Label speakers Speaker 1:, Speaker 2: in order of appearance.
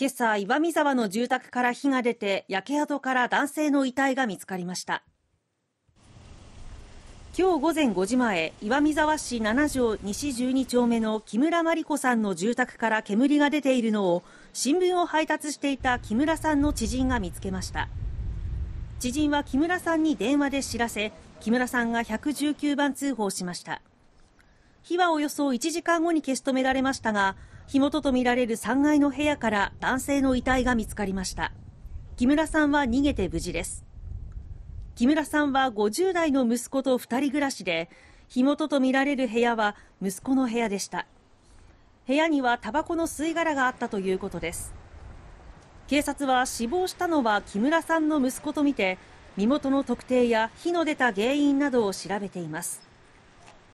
Speaker 1: 今朝岩見沢の住宅から火が出て焼け跡から男性の遺体が見つかりました。今日午前5時前岩見沢市7条西12丁目の木村真理子さんの住宅から煙が出ているのを新聞を配達していた木村さんの知人が見つけました。知人は木村さんに電話で知らせ木村さんが119番通報しました。火はおよそ1時間後に消し止められましたが火元とみられる3階の部屋から男性の遺体が見つかりました。木村さんは逃げて無事です。木村さんは50代の息子と2人暮らしで火元とみられる部屋は息子の部屋でした。部屋にはタバコの吸い殻があったということです。警察は死亡したのは木村さんの息子とみて身元の特定や火の出た原因などを調べています。